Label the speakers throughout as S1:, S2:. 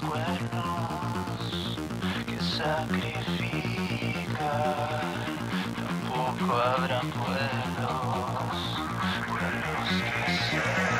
S1: cuernos que sacrifican, tampoco habrá pueblos, pueblos que
S2: sean.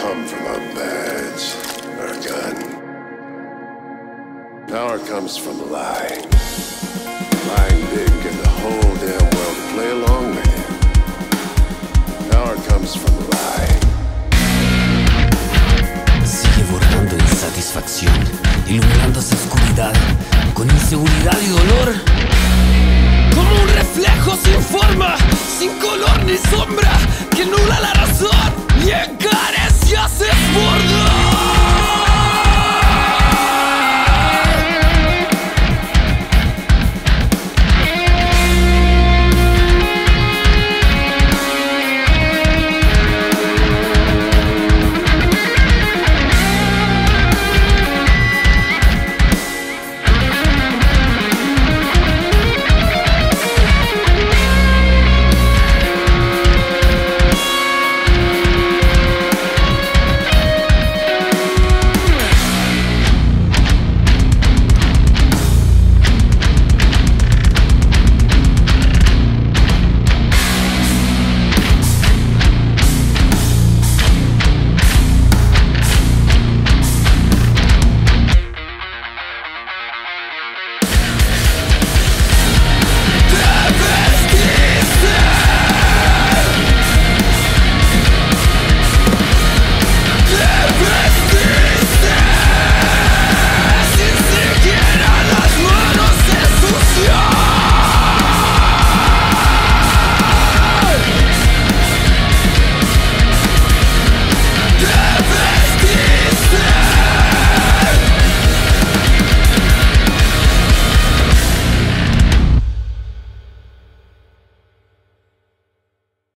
S2: Come from a badge a gun. Power comes from lying. Lying big and the whole damn world to play along with you. Power comes from lying.
S3: Sigue borrando insatisfacción, iluminando esa oscuridad con inseguridad y dolor. Como un reflejo sin forma, sin color ni sombra,